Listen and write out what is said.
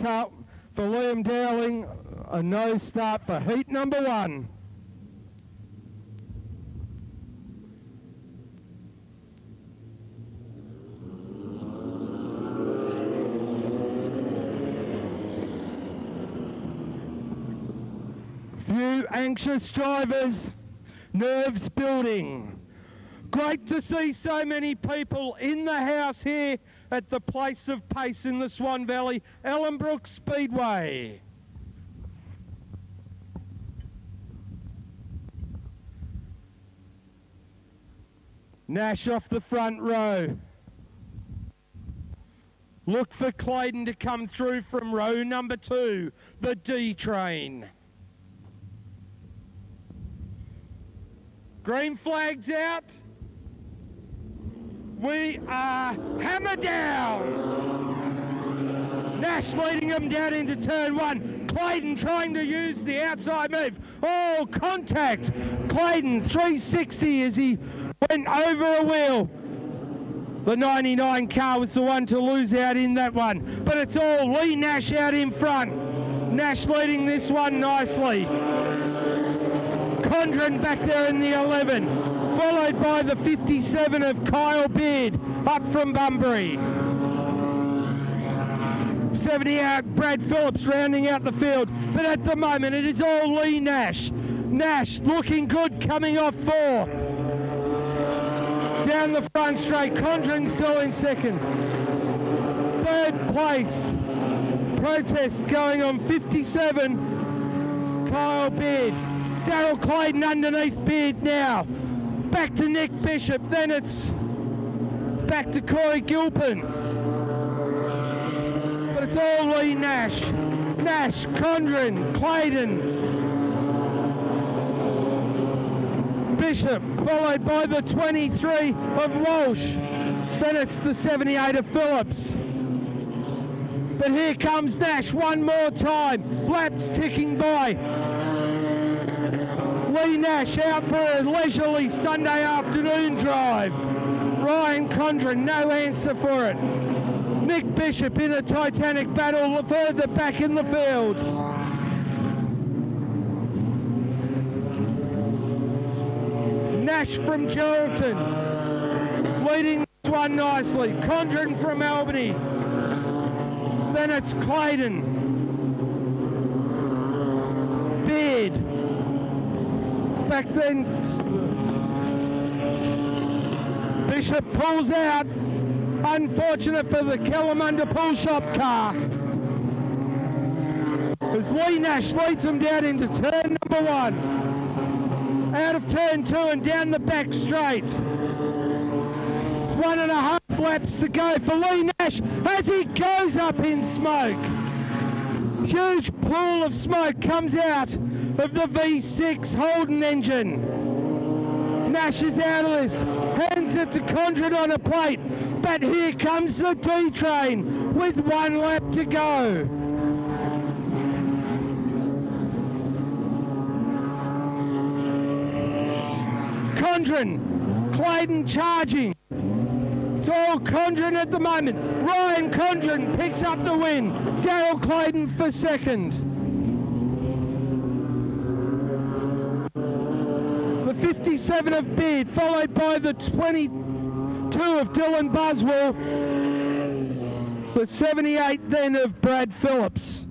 cut for Liam Dowling. A no start for heat number one. Few anxious drivers, nerves building. Great to see so many people in the house here at the place of pace in the Swan Valley, Ellenbrook Speedway. Nash off the front row. Look for Clayton to come through from row number two, the D train. Green flags out. We are hammer down. Nash leading them down into turn one. Clayton trying to use the outside move. Oh, contact. Clayton 360 as he went over a wheel. The 99 car was the one to lose out in that one. But it's all Lee Nash out in front. Nash leading this one nicely. Condren back there in the 11, followed by the 57 of Kyle Beard up from Bunbury. 78 Brad Phillips rounding out the field, but at the moment it is all Lee Nash. Nash looking good coming off four. Down the front straight, Condren still in second. Third place, protest going on 57, Kyle Beard. Daryl Clayton underneath Beard now. Back to Nick Bishop, then it's back to Corey Gilpin. But it's all Lee Nash. Nash, Condren, Clayton. Bishop, followed by the 23 of Walsh. Then it's the 78 of Phillips. But here comes Nash one more time. Laps ticking by. Lee Nash out for a leisurely Sunday afternoon drive. Ryan Condren, no answer for it. Nick Bishop in a titanic battle further back in the field. Nash from Geraldton leading this one nicely. Condren from Albany. Then it's Clayton. Beard back then. Bishop pulls out. Unfortunate for the Kalamunda Pull Shop car. As Lee Nash leads him down into turn number one. Out of turn two and down the back straight. One and a half laps to go for Lee Nash as he goes up in smoke. Huge pool of smoke comes out of the V6 Holden engine. Nash is out of this, hands it to Condren on a plate, but here comes the D train with one lap to go. Condren, Clayton charging. It's all Condren at the moment. Ryan Condren picks up the win. Daryl Clayton for second. 57 of Beard, followed by the 22 of Dylan Buswell. The 78 then of Brad Phillips.